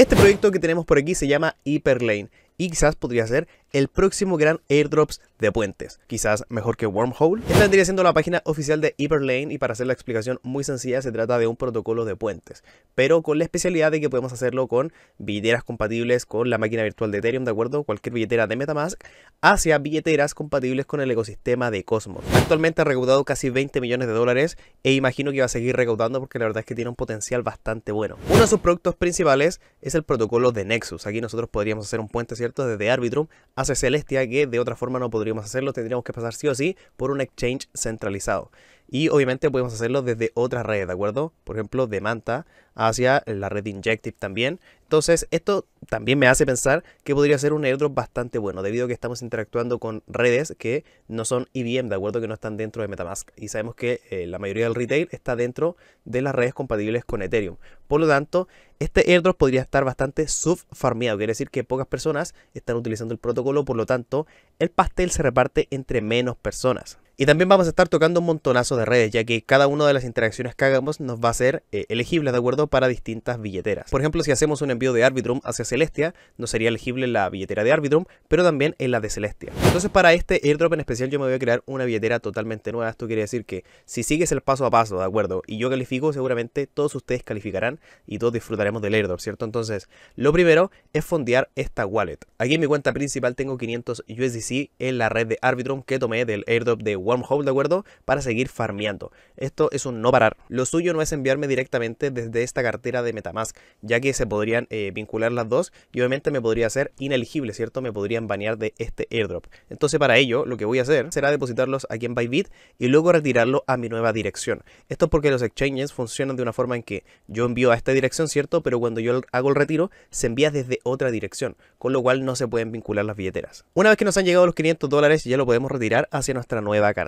Este proyecto que tenemos por aquí se llama Hyperlane y quizás podría ser el próximo gran airdrops de puentes, quizás mejor que Wormhole. Esta vendría siendo la página oficial de Hyperlane y para hacer la explicación muy sencilla se trata de un protocolo de puentes, pero con la especialidad de que podemos hacerlo con billeteras compatibles con la máquina virtual de Ethereum, ¿de acuerdo? Cualquier billetera de Metamask hacia billeteras compatibles con el ecosistema de Cosmos. Actualmente ha recaudado casi 20 millones de dólares e imagino que va a seguir recaudando porque la verdad es que tiene un potencial bastante bueno. Uno de sus productos principales es el protocolo de Nexus. Aquí nosotros podríamos hacer un puente, ¿cierto? Desde Arbitrum hacia Celestia que de otra forma no podríamos hacerlo, tendríamos que pasar sí o sí por un exchange centralizado. Y obviamente podemos hacerlo desde otras redes, ¿de acuerdo? Por ejemplo, de Manta hacia la red Injective también. Entonces, esto también me hace pensar que podría ser un airdrop bastante bueno, debido a que estamos interactuando con redes que no son IBM, ¿de acuerdo? Que no están dentro de Metamask. Y sabemos que eh, la mayoría del retail está dentro de las redes compatibles con Ethereum. Por lo tanto, este airdrop podría estar bastante subfarmeado, quiere decir que pocas personas están utilizando el protocolo, por lo tanto, el pastel se reparte entre menos personas. Y también vamos a estar tocando un montonazo de redes, ya que cada una de las interacciones que hagamos nos va a ser eh, elegible, ¿de acuerdo? Para distintas billeteras. Por ejemplo, si hacemos un envío de Arbitrum hacia Celestia, nos sería elegible la billetera de Arbitrum, pero también en la de Celestia. Entonces, para este airdrop en especial, yo me voy a crear una billetera totalmente nueva. Esto quiere decir que si sigues el paso a paso, ¿de acuerdo? Y yo califico, seguramente todos ustedes calificarán y todos disfrutaremos del airdrop, ¿cierto? Entonces, lo primero es fondear esta wallet. Aquí en mi cuenta principal tengo 500 USDC en la red de Arbitrum que tomé del airdrop de Wormhole, ¿de acuerdo? Para seguir farmeando. Esto es un no parar. Lo suyo no es enviarme directamente desde esta cartera de Metamask, ya que se podrían eh, vincular las dos y obviamente me podría ser ineligible, ¿cierto? Me podrían banear de este airdrop. Entonces para ello lo que voy a hacer será depositarlos aquí en Bybit y luego retirarlo a mi nueva dirección. Esto es porque los exchanges funcionan de una forma en que yo envío a esta dirección, ¿cierto? Pero cuando yo hago el retiro se envía desde otra dirección, con lo cual no se pueden vincular las billeteras. Una vez que nos han llegado los 500 dólares ya lo podemos retirar hacia nuestra nueva cartera.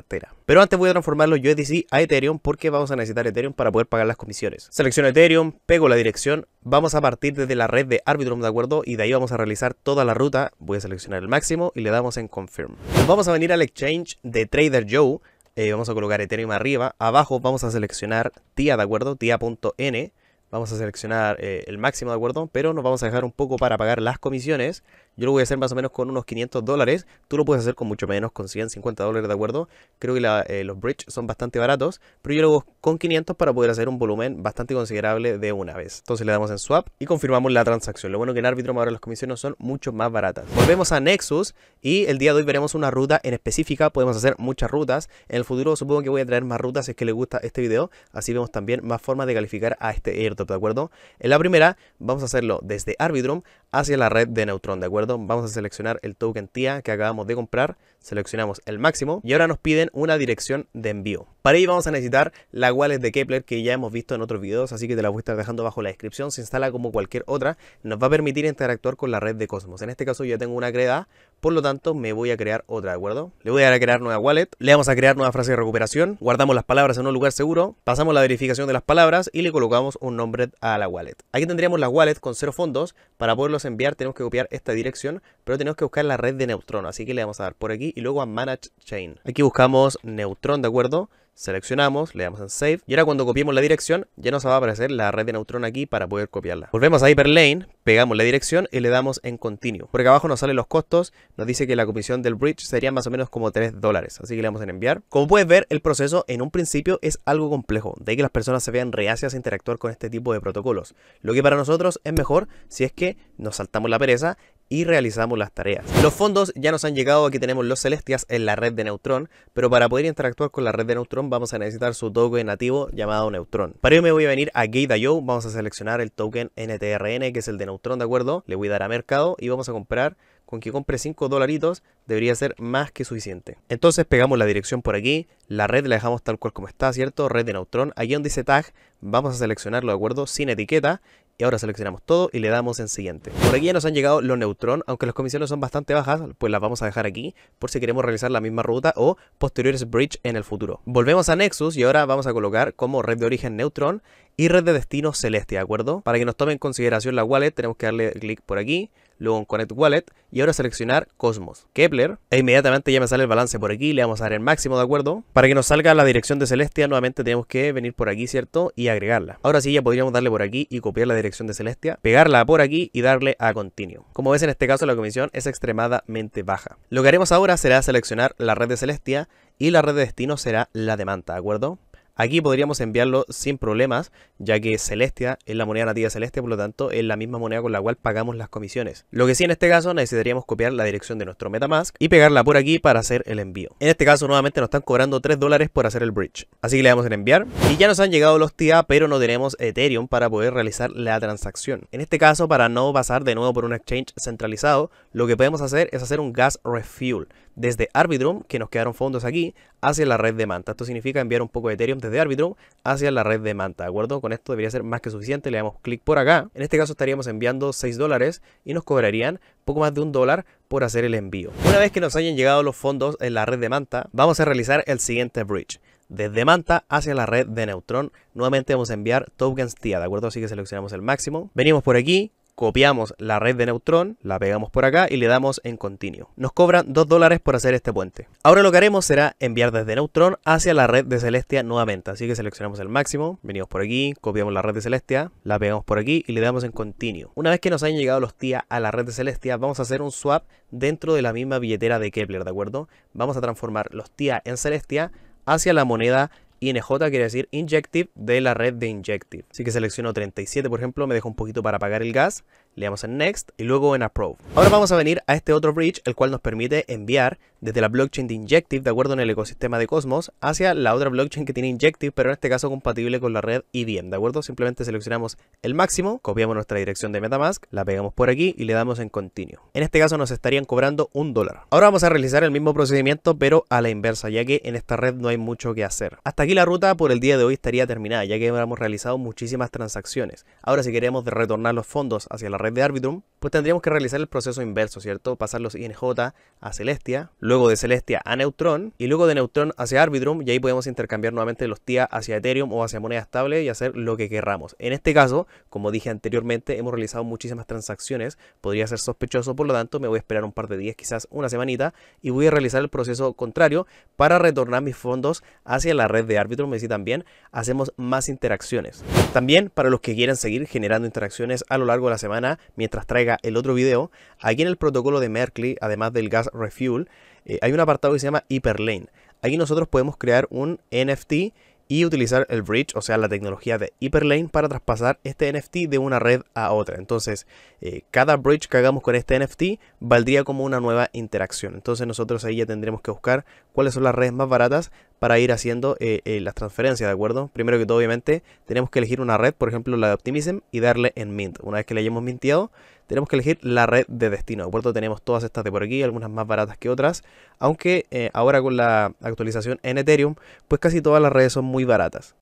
Pero antes voy a transformar los USDC a Ethereum porque vamos a necesitar Ethereum para poder pagar las comisiones. Selecciono Ethereum, pego la dirección, vamos a partir desde la red de Arbitrum, ¿de acuerdo? Y de ahí vamos a realizar toda la ruta. Voy a seleccionar el máximo y le damos en Confirm. Vamos a venir al exchange de Trader Joe. Eh, vamos a colocar Ethereum arriba. Abajo vamos a seleccionar TIA, ¿de acuerdo? TIA.n. Vamos a seleccionar eh, el máximo, ¿de acuerdo? Pero nos vamos a dejar un poco para pagar las comisiones. Yo lo voy a hacer más o menos con unos 500 dólares. Tú lo puedes hacer con mucho menos, con 150 dólares, ¿de acuerdo? Creo que eh, los bridge son bastante baratos, pero yo lo hago con 500 para poder hacer un volumen bastante considerable de una vez. Entonces le damos en swap y confirmamos la transacción. Lo bueno que en Arbitrum ahora las comisiones son mucho más baratas. Volvemos a Nexus y el día de hoy veremos una ruta en específica. Podemos hacer muchas rutas. En el futuro supongo que voy a traer más rutas si es que les gusta este video. Así vemos también más formas de calificar a este airdrop, ¿de acuerdo? En la primera vamos a hacerlo desde Arbitrum hacia la red de Neutron, ¿de acuerdo? Vamos a seleccionar el token TIA que acabamos de comprar, seleccionamos el máximo y ahora nos piden una dirección de envío. Para ello vamos a necesitar la wallet de Kepler que ya hemos visto en otros videos, así que te la voy a estar dejando bajo la descripción. Se instala como cualquier otra, nos va a permitir interactuar con la red de Cosmos. En este caso ya tengo una creada, por lo tanto me voy a crear otra, ¿de acuerdo? Le voy a dar a crear nueva wallet, le vamos a crear nueva frase de recuperación, guardamos las palabras en un lugar seguro, pasamos la verificación de las palabras y le colocamos un nombre a la wallet. Aquí tendríamos la wallet con cero fondos, para poderlos enviar tenemos que copiar esta dirección, pero tenemos que buscar la red de Neutron, así que le vamos a dar por aquí y luego a Manage Chain. Aquí buscamos Neutron, ¿de acuerdo? seleccionamos, le damos en Save y ahora cuando copiemos la dirección ya nos va a aparecer la red de Neutron aquí para poder copiarla. Volvemos a Hyperlane, pegamos la dirección y le damos en Continue. Por acá abajo nos salen los costos, nos dice que la comisión del bridge sería más o menos como 3 dólares, así que le damos en enviar. Como puedes ver, el proceso en un principio es algo complejo, de ahí que las personas se vean reacias a interactuar con este tipo de protocolos. Lo que para nosotros es mejor si es que nos saltamos la pereza y realizamos las tareas. Los fondos ya nos han llegado, aquí tenemos los Celestias en la red de Neutron, pero para poder interactuar con la red de Neutron vamos a necesitar su token nativo llamado Neutron. Para ello me voy a venir a Gate.io, vamos a seleccionar el token NTRN que es el de Neutron, ¿de acuerdo? Le voy a dar a mercado y vamos a comprar con que compre 5 dolaritos debería ser más que suficiente. Entonces pegamos la dirección por aquí, la red la dejamos tal cual como está, ¿cierto? Red de Neutron. Aquí donde dice tag, vamos a seleccionarlo, ¿de acuerdo? Sin etiqueta y ahora seleccionamos todo y le damos en siguiente. Por aquí ya nos han llegado los Neutron, aunque las comisiones son bastante bajas, pues las vamos a dejar aquí por si queremos realizar la misma ruta o posteriores bridge en el futuro. Volvemos a Nexus y ahora vamos a colocar como red de origen Neutron y red de destino Celeste, ¿de acuerdo? Para que nos tome en consideración la wallet tenemos que darle clic por aquí, luego en Connect Wallet y ahora seleccionar Cosmos, Kepler e inmediatamente ya me sale el balance por aquí, le vamos a dar el máximo, ¿de acuerdo? Para que nos salga la dirección de Celestia nuevamente tenemos que venir por aquí, ¿cierto? Y agregarla. Ahora sí ya podríamos darle por aquí y copiar la dirección de Celestia, pegarla por aquí y darle a Continue. Como ves en este caso la comisión es extremadamente baja. Lo que haremos ahora será seleccionar la red de Celestia y la red de destino será la de Manta, ¿de acuerdo? Aquí podríamos enviarlo sin problemas, ya que Celestia es la moneda nativa Celestia, por lo tanto es la misma moneda con la cual pagamos las comisiones. Lo que sí en este caso necesitaríamos copiar la dirección de nuestro Metamask y pegarla por aquí para hacer el envío. En este caso nuevamente nos están cobrando 3 dólares por hacer el bridge. Así que le damos en enviar y ya nos han llegado los TIA, pero no tenemos Ethereum para poder realizar la transacción. En este caso, para no pasar de nuevo por un exchange centralizado, lo que podemos hacer es hacer un gas refuel desde Arbitrum, que nos quedaron fondos aquí, hacia la red de Manta. Esto significa enviar un poco de Ethereum desde Arbitrum hacia la red de Manta, ¿de acuerdo? Con esto debería ser más que suficiente, le damos clic por acá. En este caso estaríamos enviando 6 dólares y nos cobrarían poco más de un dólar por hacer el envío. Una vez que nos hayan llegado los fondos en la red de Manta, vamos a realizar el siguiente bridge. Desde Manta hacia la red de Neutron, nuevamente vamos a enviar tokens TIA, ¿de acuerdo? Así que seleccionamos el máximo. Venimos por aquí, copiamos la red de Neutron, la pegamos por acá y le damos en continuo. Nos cobran 2 dólares por hacer este puente. Ahora lo que haremos será enviar desde Neutron hacia la red de Celestia nuevamente. Así que seleccionamos el máximo, venimos por aquí, copiamos la red de Celestia, la pegamos por aquí y le damos en continuo. Una vez que nos hayan llegado los TIA a la red de Celestia, vamos a hacer un swap dentro de la misma billetera de Kepler, ¿de acuerdo? Vamos a transformar los TIA en Celestia hacia la moneda INJ quiere decir Injective de la red de Injective. Así que selecciono 37, por ejemplo, me dejo un poquito para pagar el gas, le damos en Next y luego en Approve. Ahora vamos a venir a este otro bridge, el cual nos permite enviar desde la blockchain de Injective, de acuerdo en el ecosistema de Cosmos, hacia la otra blockchain que tiene Injective, pero en este caso compatible con la red EVM, ¿de acuerdo? Simplemente seleccionamos el máximo, copiamos nuestra dirección de Metamask, la pegamos por aquí y le damos en Continue. En este caso nos estarían cobrando un dólar. Ahora vamos a realizar el mismo procedimiento, pero a la inversa, ya que en esta red no hay mucho que hacer. Hasta aquí la ruta por el día de hoy estaría terminada, ya que hemos realizado muchísimas transacciones. Ahora si queremos retornar los fondos hacia la red de Arbitrum, pues tendríamos que realizar el proceso inverso, ¿cierto? Pasar los INJ a Celestia, luego de Celestia a Neutron y luego de Neutron hacia Arbitrum y ahí podemos intercambiar nuevamente los TIA hacia Ethereum o hacia moneda estable y hacer lo que querramos. En este caso, como dije anteriormente, hemos realizado muchísimas transacciones, podría ser sospechoso, por lo tanto me voy a esperar un par de días, quizás una semanita y voy a realizar el proceso contrario para retornar mis fondos hacia la red de Arbitrum y así también hacemos más interacciones. También para los que quieran seguir generando interacciones a lo largo de la semana mientras traiga el otro video, aquí en el protocolo de Merkley, además del gas refuel, eh, hay un apartado que se llama Hyperlane. Aquí nosotros podemos crear un NFT y utilizar el bridge, o sea, la tecnología de Hyperlane para traspasar este NFT de una red a otra. Entonces, eh, cada bridge que hagamos con este NFT valdría como una nueva interacción. Entonces, nosotros ahí ya tendremos que buscar cuáles son las redes más baratas para ir haciendo eh, las transferencias, ¿de acuerdo? Primero que todo, obviamente, tenemos que elegir una red, por ejemplo, la de Optimism, y darle en Mint. Una vez que la hayamos mintiado, tenemos que elegir la red de destino. De acuerdo, tenemos todas estas de por aquí, algunas más baratas que otras, aunque eh, ahora con la actualización en Ethereum, pues casi todas las redes son muy baratas.